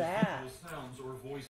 that?